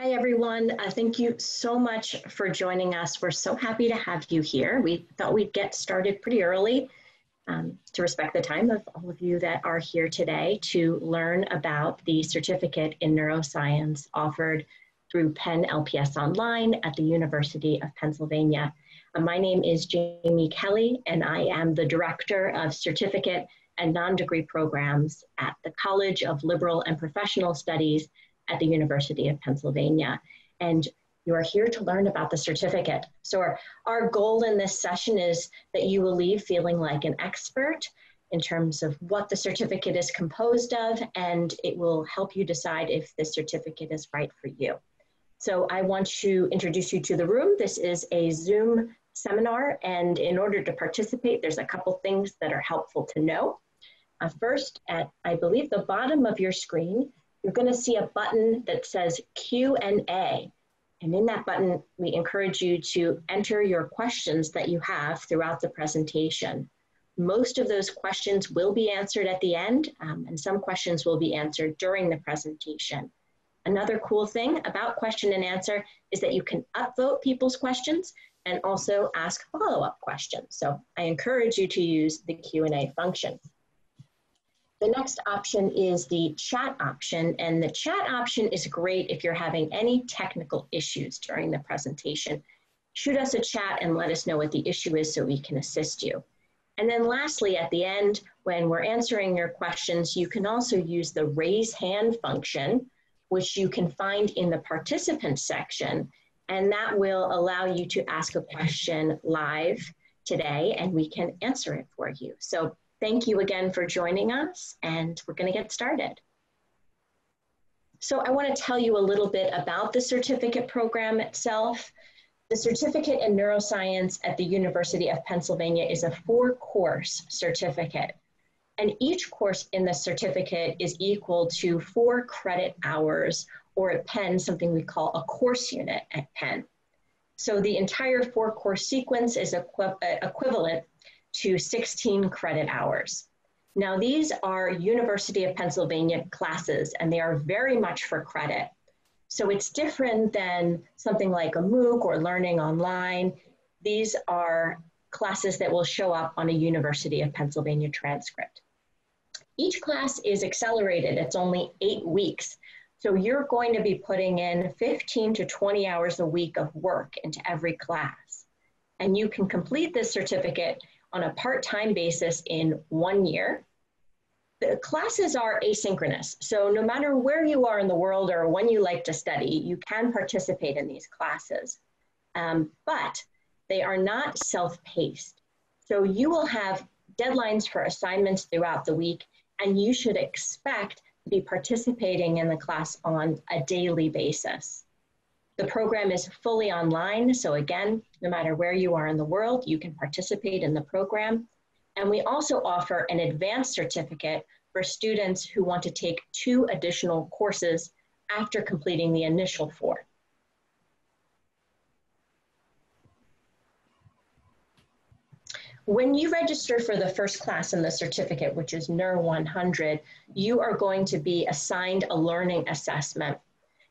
Hi, everyone. Uh, thank you so much for joining us. We're so happy to have you here. We thought we'd get started pretty early um, to respect the time of all of you that are here today to learn about the certificate in neuroscience offered through Penn LPS Online at the University of Pennsylvania. Uh, my name is Jamie Kelly, and I am the Director of Certificate and Non-Degree Programs at the College of Liberal and Professional Studies at the University of Pennsylvania. And you are here to learn about the certificate. So our, our goal in this session is that you will leave feeling like an expert in terms of what the certificate is composed of, and it will help you decide if the certificate is right for you. So I want to introduce you to the room. This is a Zoom seminar, and in order to participate, there's a couple things that are helpful to know. Uh, first, at I believe the bottom of your screen, you're going to see a button that says Q&A. And in that button, we encourage you to enter your questions that you have throughout the presentation. Most of those questions will be answered at the end, um, and some questions will be answered during the presentation. Another cool thing about question and answer is that you can upvote people's questions and also ask follow-up questions. So I encourage you to use the Q&A function. The next option is the chat option, and the chat option is great if you're having any technical issues during the presentation. Shoot us a chat and let us know what the issue is so we can assist you. And then lastly, at the end, when we're answering your questions, you can also use the raise hand function, which you can find in the participants section, and that will allow you to ask a question live today and we can answer it for you. So Thank you again for joining us, and we're going to get started. So I want to tell you a little bit about the certificate program itself. The certificate in neuroscience at the University of Pennsylvania is a four course certificate. And each course in the certificate is equal to four credit hours, or at Penn, something we call a course unit at Penn. So the entire four course sequence is equi uh, equivalent to 16 credit hours. Now, these are University of Pennsylvania classes, and they are very much for credit. So it's different than something like a MOOC or learning online. These are classes that will show up on a University of Pennsylvania transcript. Each class is accelerated, it's only eight weeks. So you're going to be putting in 15 to 20 hours a week of work into every class. And you can complete this certificate on a part-time basis in one year. The classes are asynchronous, so no matter where you are in the world or when you like to study, you can participate in these classes. Um, but they are not self-paced. So you will have deadlines for assignments throughout the week, and you should expect to be participating in the class on a daily basis. The program is fully online, so again, no matter where you are in the world, you can participate in the program. And we also offer an advanced certificate for students who want to take two additional courses after completing the initial four. When you register for the first class in the certificate, which is NER 100, you are going to be assigned a learning assessment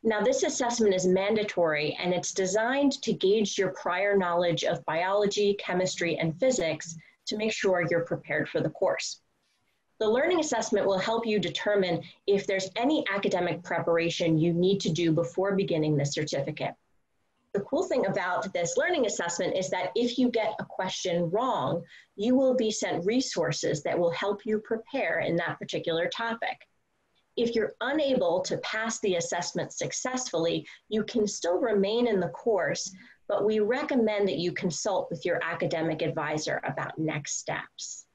now, this assessment is mandatory and it's designed to gauge your prior knowledge of biology, chemistry, and physics to make sure you're prepared for the course. The learning assessment will help you determine if there's any academic preparation you need to do before beginning the certificate. The cool thing about this learning assessment is that if you get a question wrong, you will be sent resources that will help you prepare in that particular topic. If you're unable to pass the assessment successfully, you can still remain in the course, but we recommend that you consult with your academic advisor about next steps.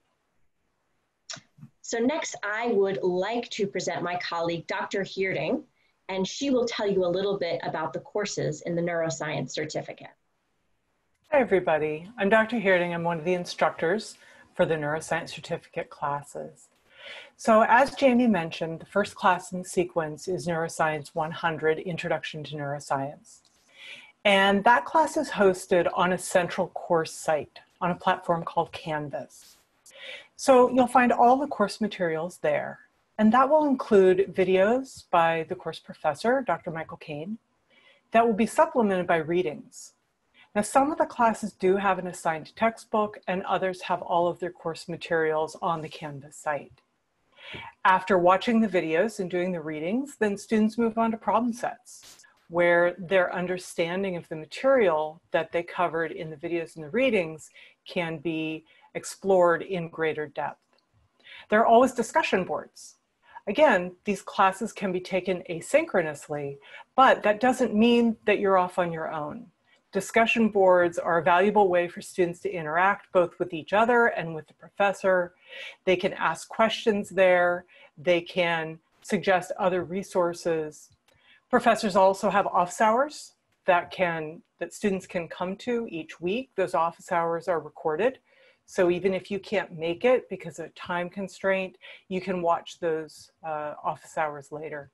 So next, I would like to present my colleague, Dr. Heerding, and she will tell you a little bit about the courses in the neuroscience certificate. Hi, everybody. I'm Dr. Heerding. I'm one of the instructors for the neuroscience certificate classes. So as Jamie mentioned, the first class in the sequence is Neuroscience 100, Introduction to Neuroscience. And that class is hosted on a central course site on a platform called Canvas. So you'll find all the course materials there. And that will include videos by the course professor, Dr. Michael Kane, that will be supplemented by readings. Now, some of the classes do have an assigned textbook and others have all of their course materials on the Canvas site. After watching the videos and doing the readings, then students move on to problem sets where their understanding of the material that they covered in the videos and the readings can be explored in greater depth. There are always discussion boards. Again, these classes can be taken asynchronously, but that doesn't mean that you're off on your own. Discussion boards are a valuable way for students to interact both with each other and with the professor. They can ask questions there. They can suggest other resources. Professors also have office hours that can that students can come to each week. Those office hours are recorded. So even if you can't make it because of time constraint, you can watch those uh, office hours later.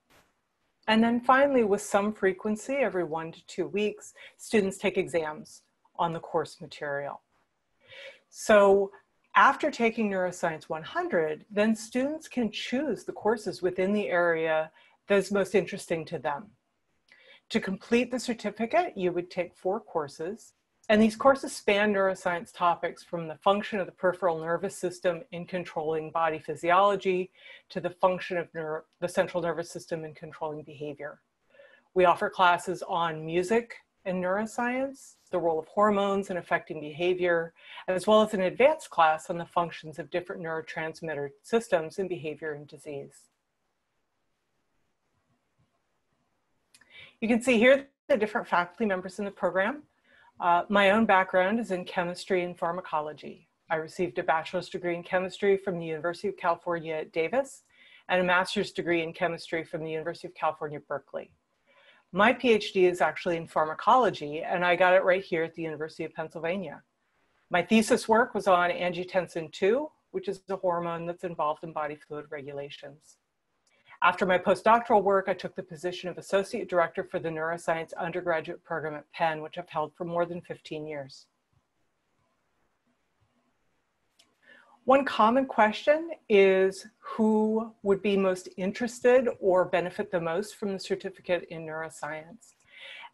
And then finally, with some frequency, every one to two weeks, students take exams on the course material. So after taking Neuroscience 100, then students can choose the courses within the area that is most interesting to them. To complete the certificate, you would take four courses, and these courses span neuroscience topics from the function of the peripheral nervous system in controlling body physiology to the function of the central nervous system in controlling behavior. We offer classes on music and neuroscience, the role of hormones in affecting behavior, as well as an advanced class on the functions of different neurotransmitter systems in behavior and disease. You can see here the different faculty members in the program. Uh, my own background is in chemistry and pharmacology. I received a bachelor's degree in chemistry from the University of California at Davis and a master's degree in chemistry from the University of California, Berkeley. My PhD is actually in pharmacology and I got it right here at the University of Pennsylvania. My thesis work was on angiotensin II, which is a hormone that's involved in body fluid regulations. After my postdoctoral work, I took the position of Associate Director for the Neuroscience undergraduate program at Penn, which I've held for more than 15 years. One common question is who would be most interested or benefit the most from the certificate in neuroscience?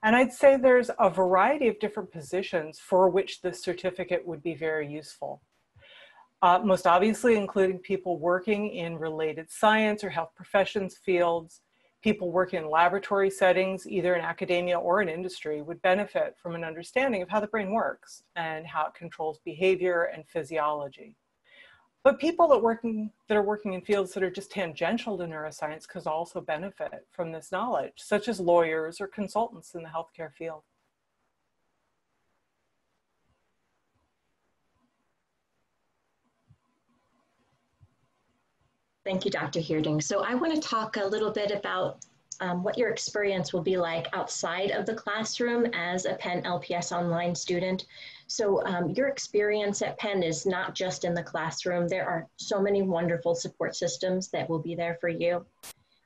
And I'd say there's a variety of different positions for which this certificate would be very useful uh, most obviously including people working in related science or health professions fields, people working in laboratory settings, either in academia or in industry, would benefit from an understanding of how the brain works and how it controls behavior and physiology. But people that, working, that are working in fields that are just tangential to neuroscience could also benefit from this knowledge, such as lawyers or consultants in the healthcare field. Thank you, Dr. Heerding. So I want to talk a little bit about um, what your experience will be like outside of the classroom as a Penn LPS online student. So um, your experience at Penn is not just in the classroom. There are so many wonderful support systems that will be there for you.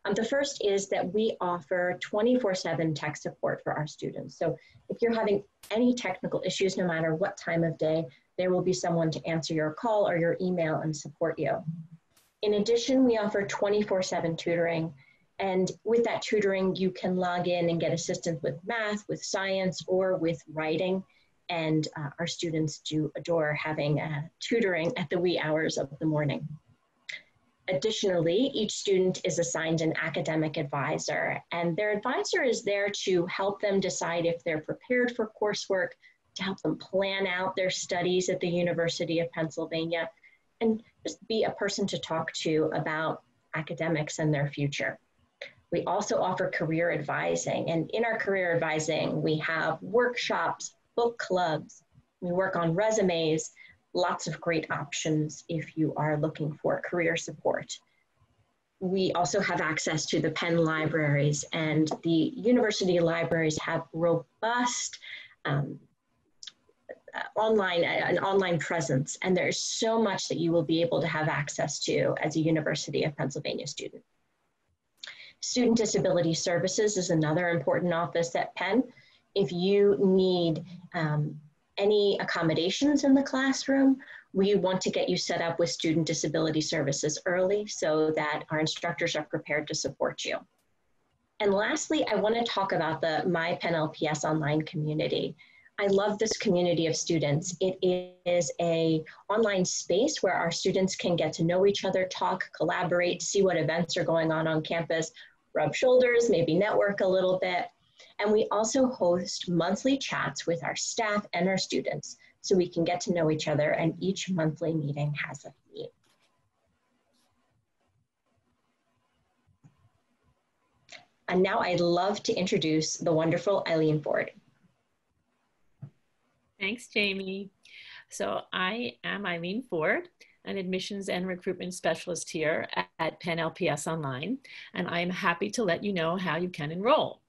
Um, the first is that we offer 24-7 tech support for our students. So if you're having any technical issues, no matter what time of day, there will be someone to answer your call or your email and support you. In addition, we offer 24-7 tutoring. And with that tutoring, you can log in and get assistance with math, with science, or with writing. And uh, our students do adore having uh, tutoring at the wee hours of the morning. Additionally, each student is assigned an academic advisor, and their advisor is there to help them decide if they're prepared for coursework, to help them plan out their studies at the University of Pennsylvania, and just be a person to talk to about academics and their future. We also offer career advising, and in our career advising, we have workshops, book clubs, we work on resumes, lots of great options if you are looking for career support. We also have access to the Penn libraries, and the university libraries have robust um, online, uh, an online presence, and there's so much that you will be able to have access to as a University of Pennsylvania student. Student Disability Services is another important office at Penn. If you need um, any accommodations in the classroom, we want to get you set up with Student Disability Services early so that our instructors are prepared to support you. And lastly, I want to talk about the My Penn LPS online community. I love this community of students. It is a online space where our students can get to know each other, talk, collaborate, see what events are going on on campus, rub shoulders, maybe network a little bit. And we also host monthly chats with our staff and our students so we can get to know each other and each monthly meeting has a theme. And now I'd love to introduce the wonderful Eileen Ford. Thanks, Jamie. So I am Eileen Ford, an admissions and recruitment specialist here at Penn LPS Online, and I am happy to let you know how you can enroll.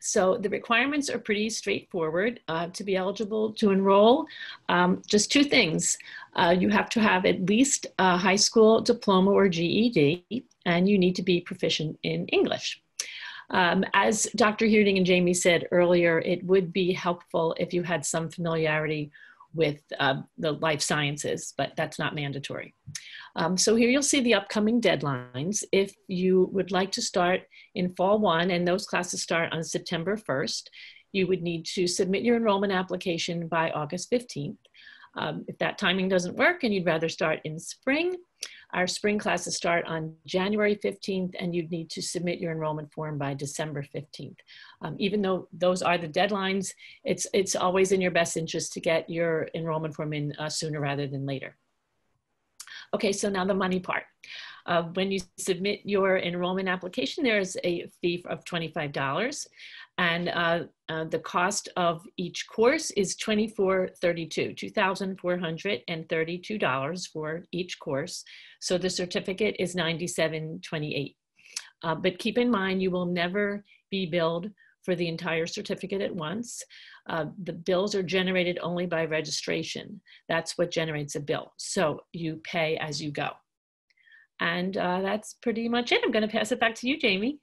So the requirements are pretty straightforward uh, to be eligible to enroll. Um, just two things. Uh, you have to have at least a high school diploma or GED, and you need to be proficient in English. Um, as Dr. Heerding and Jamie said earlier, it would be helpful if you had some familiarity with uh, the life sciences, but that's not mandatory. Um, so here you'll see the upcoming deadlines. If you would like to start in fall one, and those classes start on September 1st, you would need to submit your enrollment application by August 15th. Um, if that timing doesn't work and you'd rather start in spring, our spring classes start on January 15th and you'd need to submit your enrollment form by December 15th. Um, even though those are the deadlines, it's, it's always in your best interest to get your enrollment form in uh, sooner rather than later. Okay, so now the money part. Uh, when you submit your enrollment application, there's a fee of $25. And uh, uh, the cost of each course is $24.32, $2,432 for each course. So the certificate is $97.28. Uh, but keep in mind, you will never be billed for the entire certificate at once. Uh, the bills are generated only by registration. That's what generates a bill. So you pay as you go. And uh, that's pretty much it. I'm going to pass it back to you, Jamie.